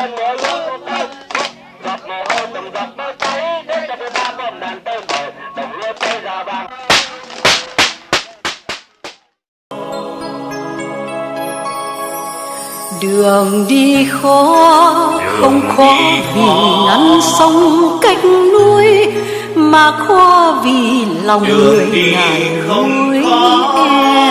chân ngồi bước từng giọt mơ cháy để cho cái ba bom đàn tên bởi đồng lô tây già vàng. Đường đi khó không khó vì ngăn sông cách núi mà khó vì lòng người ngàn núi e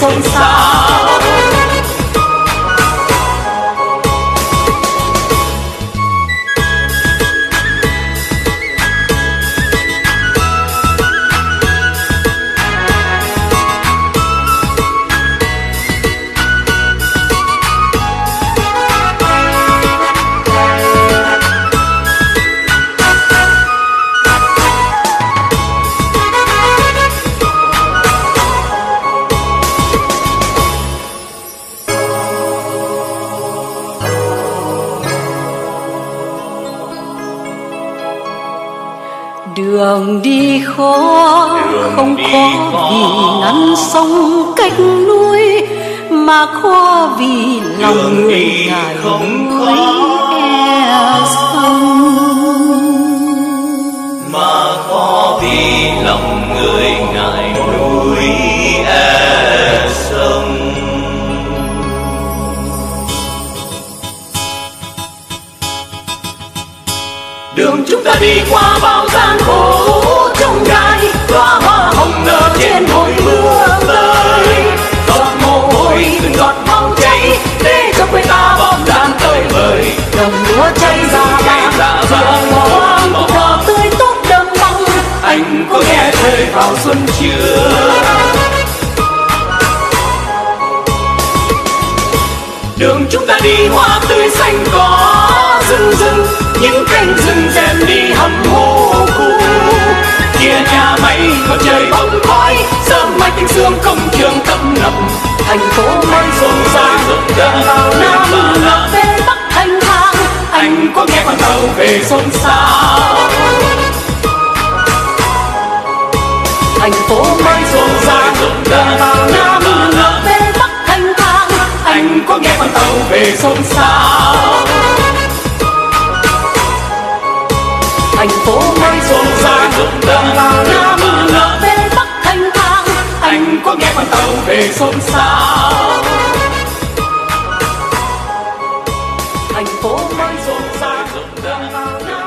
tàu đường đi khó Đường không đi khó khó. vì ngăn sông cách núi mà khó vì lòng Đường người ngài không núi khó. e sông mà khó vì lòng người ngại núi e sông đường chúng ta đi qua bao gian khổ trong gai đóa hoa hồng nở trên hồi mưa tới giọt mồ hôi từng giọt máu cháy để cho quê ta bom đạn tơi bời đồng lúa cháy ra vàng ra vàng vang cuộc cờ tươi tốt đơm bông anh có nghe trời vào xuân chưa? Đường chúng ta đi hoa tươi xanh rừng rừng những cánh rừng rèn đi hầm hố cũ. Kia nhà máy có trời bóng khói sớm mai tiếng sương công trường tấp nập. Thành phố mới rộn ràng vào nam ngập nam về bắc thanh thang. Anh có nghe con tàu về xôn xao. Thành phố mới rộn ràng vào nam ngập nam về bắc thanh thang. Anh có nghe con tàu về xôn xao. Phải tàu về xôn xao. Thành phố mới xuân sang rộn ràng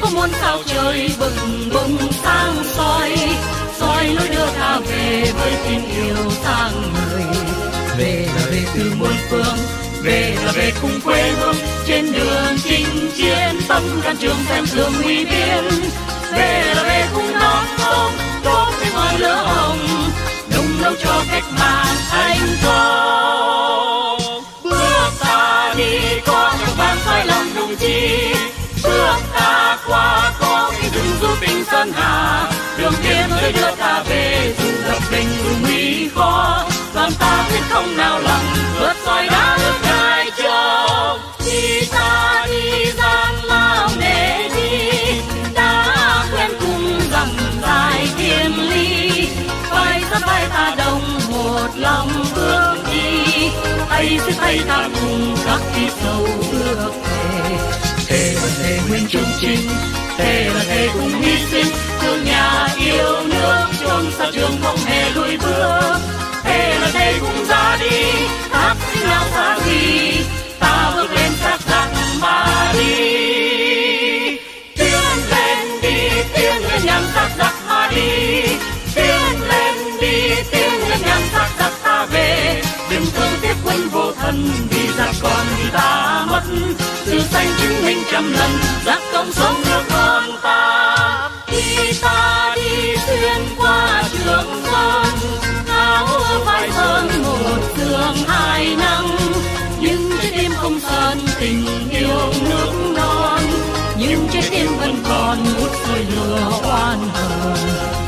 có muôn sao trời bừng bừng sáng soi. Soi lối đưa ta về với tình yêu sang người về là về từ muôn phương, về là về cùng quê hương. Trên đường chinh chiến, tâm can trường xem sương nguy biên về là về cùng non sông đốt cái ngọn lửa hồng. Đông nấu cho cách mạng thành công bình tình sơn hà. Đường biên giới đưa ta về, dù gặp bình dù nguy khó. Đoàn ta quyết không nào lòng, vượt soi đá nước gai châu đi xa đi gian lao để đi, đã quen cùng dặm dài thiên ly. Vai sát vai ta đồng một lòng bước đi. Tay sẽ tay ta cùng các khi sâu bước thề nguyện nguyên trung chính thề là thề cùng hy sinh, thương nhà yêu nước trong xa trường không hề lùi bước. Thề là thề cùng ra đi thác sinh nhau xa gì ta bước lên xác đặt mà đi. Trăm lần giặc công sống nước non ta. Khi ta đi xuyên qua trường sơn áo vai hơn một sương hai nắng. Nhưng trái tim không sơn tình yêu nước non nhưng trái tim vẫn còn một sôi lửa oan hờn.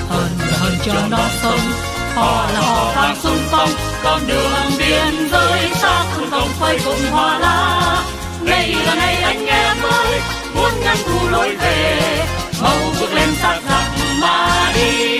Hờn hờn cho nó sống, họ là họ vàng xung phong. Con đường biên giới ta không không phơi cùng hoa lá. Ngày là ngày anh em ơi muốn ngăn thu lối về mau bước lên xác giặc mà đi.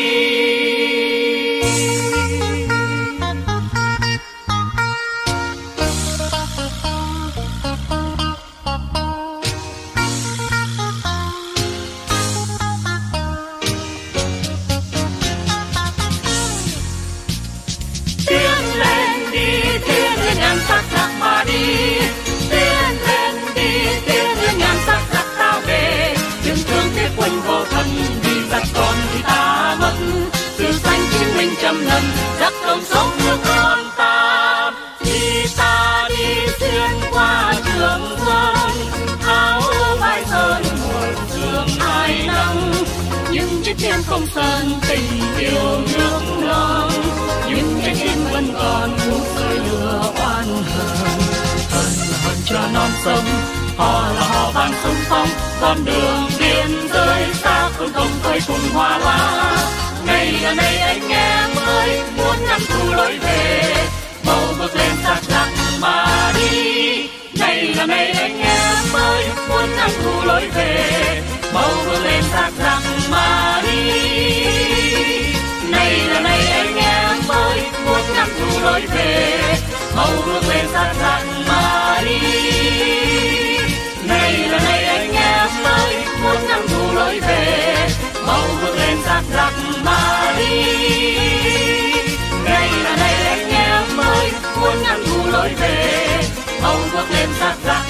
Trăm lần dắt con sống nước con ta. Khi ta đi xuyên qua trường sơn áo vai sơn một sương hai nắng nhưng chiếc tim không sơn tình yêu nước non nhưng trái tim vẫn còn một rơi lửa oan hờn. Hờn hờn cho non sông, họ là họ vang sung phong. Con đường biên giới xa không không khơi cùng hoa lá. Ngày là ngày anh em mới muốn ngăn thu lối về. Mau bước lên ta chắc mà đi. Ngày là ngày anh em ơi, muốn ngăn thu lối về. Mau bước lên ta chắc mà đi. Này là ngày anh em ơi, muốn ngăn thu lối về. Mau bước lên ta chắc mà đi. Này là ngày anh em ơi, muốn ngăn thu lối về. Mau bước lên ta chắc mà đi. Lối về. Mong bước lên xác giặc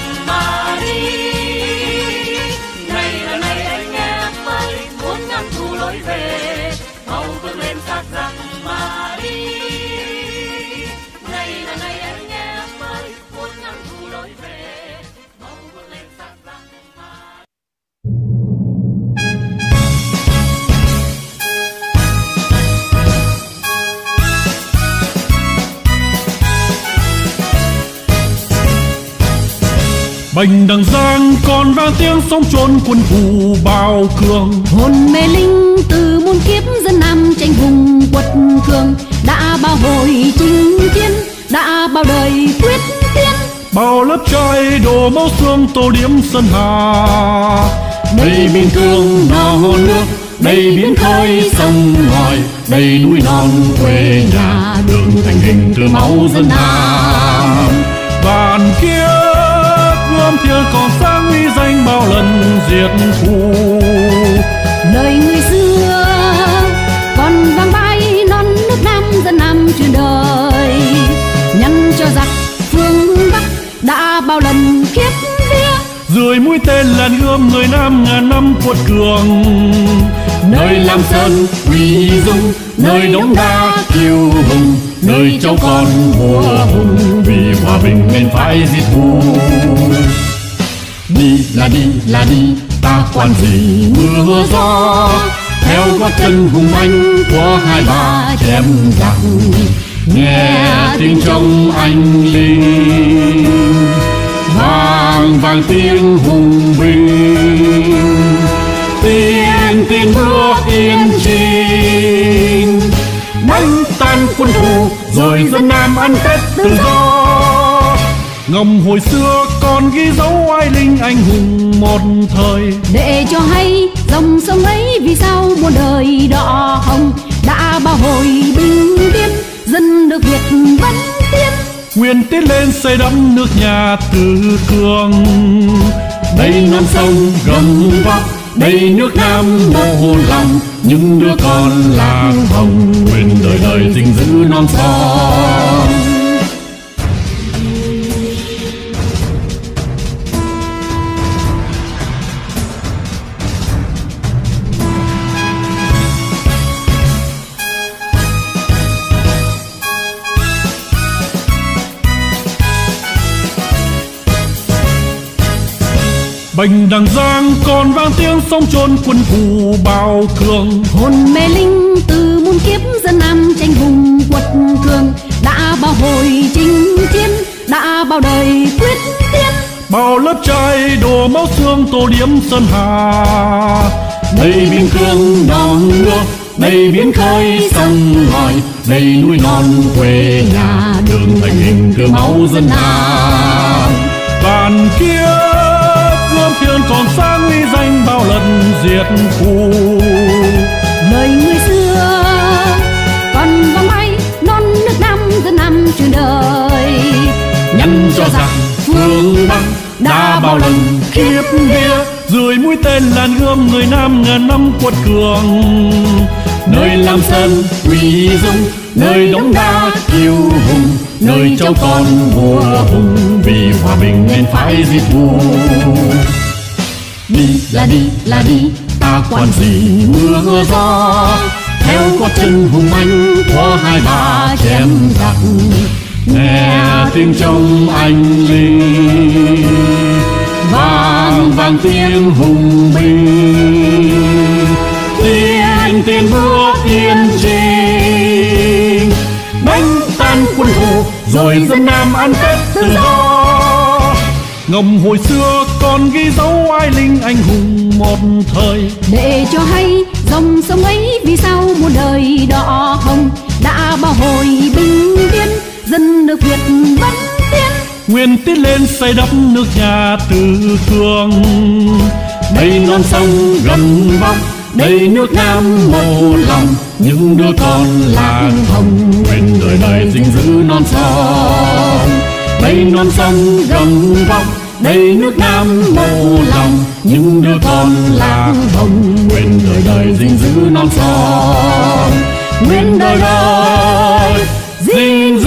Bành đằng giang còn vang tiếng sóng trốn quân thù bao cường. Hồn mê linh từ muôn kiếp dân nam tranh hùng quật cường. Đã bao hồi chinh chiến đã bao đời quyết tiến Bao lớp trai đổ máu xương tô điểm sân hà. Đây biên cương nó nước Đây biển khơi sông ngòi Đây núi non quê nhà Đường thành hình từ máu dân Nam. Vạn kiếp diệt thù. Lời người xưa còn vang bay non nước nam dân nam truyền đời. Nhắn cho giặc phương bắc đã bao lần khiếp vía. Dưới mũi tên làn gươm người nam ngàn năm quật cường. Nơi lam sơn uy dung nơi đống đa kiêu hùng. nơi cháu con vua hùng vì hòa bình nên phải diệt thù. Đi là đi là đi ta quan gì mưa gió. Theo gót chân hùng anh của hai bà chém giặc. Nghe tiếng trong anh linh. Vang vang tiếng hùng binh tiên tiên bước yên chinh. Đánh tan quân thù, rồi dân nam ăn tết tự do ngầm hồi xưa còn ghi dấu oai linh anh hùng một thời. Để cho hay dòng sông ấy vì sao muôn đời đỏ hồng? Đã bao hồi bình yên dân nước Việt vẫn tiến Nguyện tiến lên xây đắp nước nhà từ cường. Đây non sông gầm vóc đây nước nam mô lòng những đứa con lạc hồng. Nguyện đời đời gìn giữ non sông Bành đằng giang còn vang tiếng sông trôn quân thù bao cường. Hồn mê linh từ muôn kiếp dân nam tranh hùng quật cường. Đã bao hồi chinh chiến đã bao đời quyết tiến bao lớp trai đổ máu xương tô điểm sơn hà. Đây biên cương non nước đây biển khơi sông ngòi đây núi non quê nhà đường thành hình từ máu dân nam. Bàn kia còn sáng uy danh bao lần diệt thù lời người xưa còn vang mãi non nước nam dân nam truyền đời. Nhắn cho rằng phương bắc đã bao lần khiếp vía dưới mũi tên làn gươm người nam ngàn năm quật cường. Nơi lam sơn uy dung nơi đống đa kiêu hùng. nơi cháu con vua hùng vì hòa bình nên phải diệt thù đi là đi là đi, ta quản gì mưa gió. Theo có chân hùng anh, có hai ba chém giặc nghe tiếng trong anh linh, vang vang tiếng hùng binh tiên tiên bước tiên trình, đánh tan quân thù, rồi dân nam ăn tết tự do ngầm hồi xưa còn ghi dấu ai linh anh hùng một thời. Để cho hay dòng sông ấy vì sao muôn đời đỏ hồng? Đã bao hồi bình yên dân nước việt vẫn tiến. Nguyên tiến lên xây đắp nước nhà từ cường đây non sông gầm vóc đây nước nam mô lòng. những đứa con làng hồng. nguyện đời đời gìn giữ non sông đây non sông gầm vóc đây nước nam mô lòng những đứa con làng hồng nguyện đời đời gìn giữ non sông. nguyện đời đời gìn